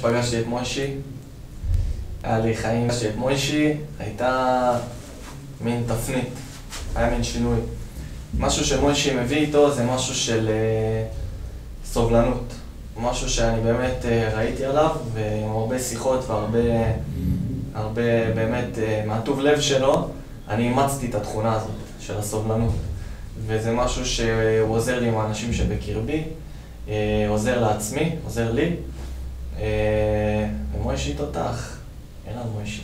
פגשתי את מוישי, היה לי חיים, פגשתי את מוישי, הייתה מין תפנית, היה מין שינוי. משהו שמוישי מביא איתו זה משהו של אה, סובלנות. משהו שאני באמת אה, ראיתי עליו, ועם הרבה שיחות והרבה, הרבה באמת אה, מהטוב לב שלו, אני אימצתי את התכונה הזאת של הסובלנות. וזה משהו שהוא עוזר לי עם האנשים שבקרבי, עוזר לעצמי, עוזר לי. ומוישי תותח, אין לנו מוישי.